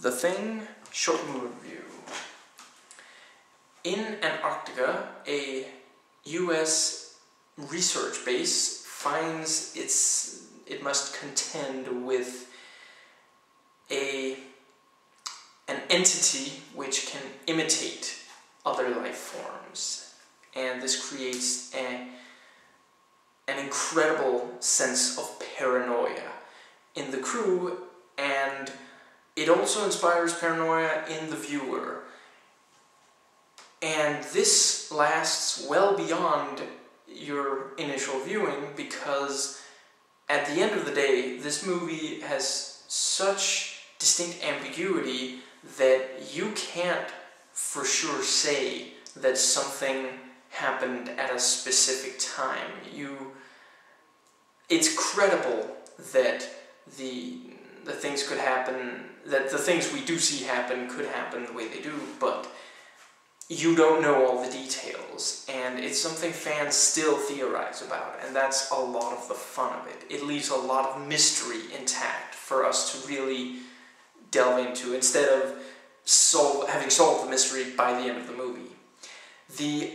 The Thing short movie review. In Antarctica, a U.S. research base finds its it must contend with a an entity which can imitate other life forms, and this creates a an incredible sense of paranoia in the crew and it also inspires paranoia in the viewer. And this lasts well beyond your initial viewing because at the end of the day, this movie has such distinct ambiguity that you can't for sure say that something happened at a specific time. You, it's credible that the the things could happen, that the things we do see happen could happen the way they do, but you don't know all the details, and it's something fans still theorize about, and that's a lot of the fun of it. It leaves a lot of mystery intact for us to really delve into, instead of solve, having solved the mystery by the end of the movie. The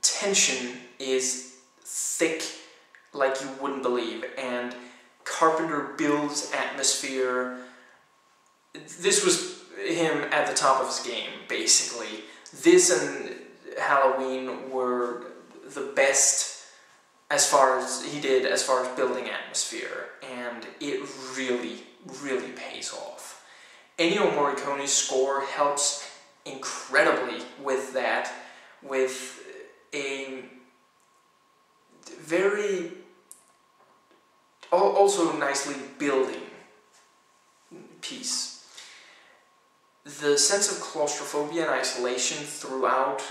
tension is thick like you wouldn't believe, and Carpenter builds atmosphere. This was him at the top of his game, basically. This and Halloween were the best as far as he did as far as building atmosphere, and it really, really pays off. Ennio Morricone's score helps incredibly with that, with a very also nicely building piece. The sense of claustrophobia and isolation throughout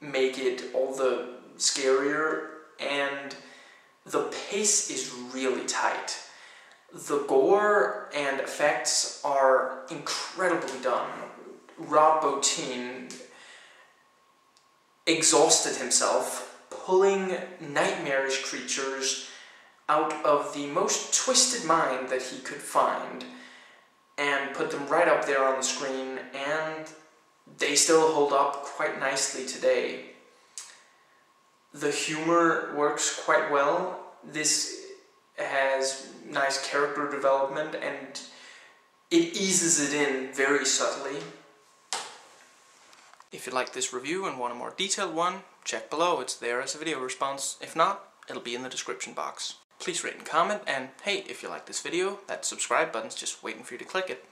make it all the scarier and the pace is really tight. The gore and effects are incredibly done. Rob Bottin exhausted himself pulling nightmarish creatures out of the most twisted mind that he could find and put them right up there on the screen, and they still hold up quite nicely today. The humor works quite well. This has nice character development and it eases it in very subtly. If you like this review and want a more detailed one, check below, it's there as a video response. If not, it'll be in the description box. Please rate and comment, and hey, if you like this video, that subscribe button's just waiting for you to click it.